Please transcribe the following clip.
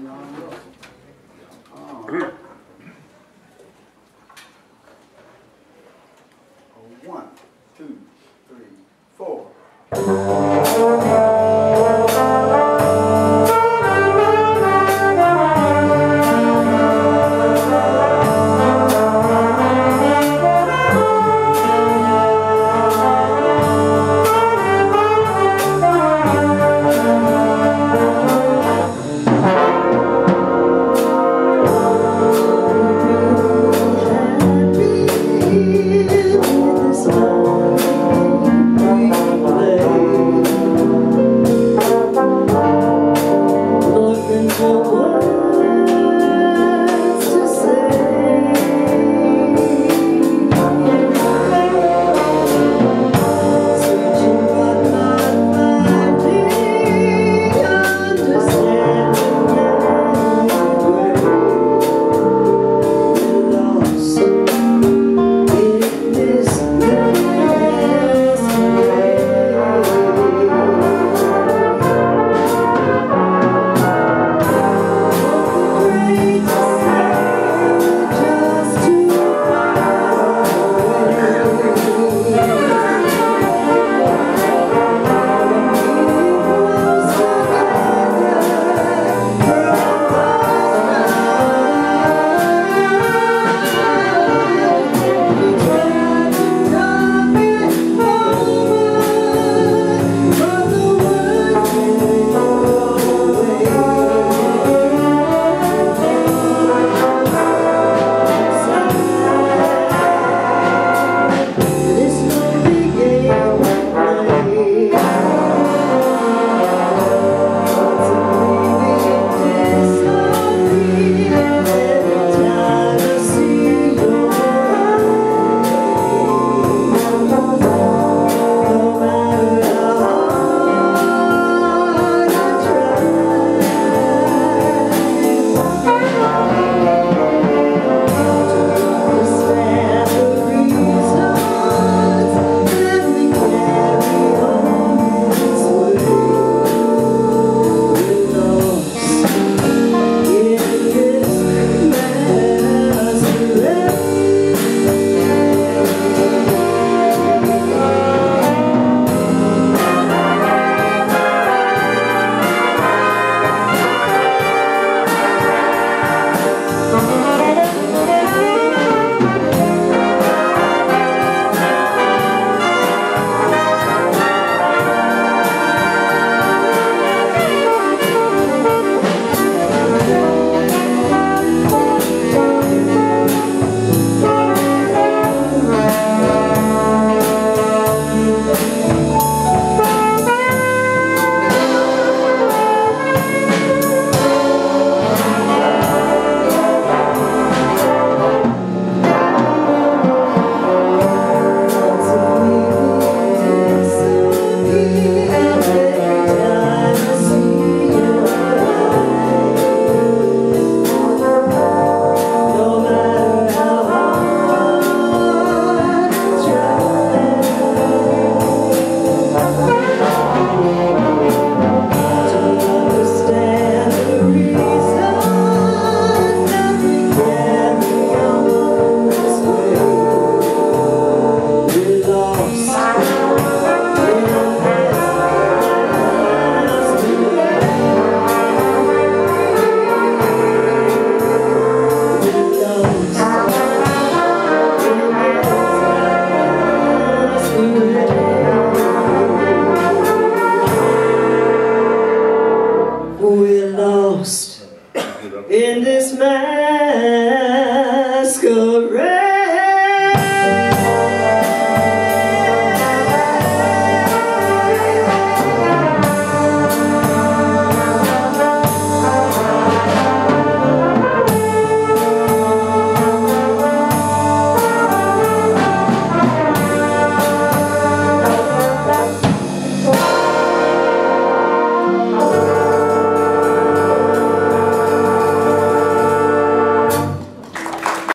Uh, One, two, For in this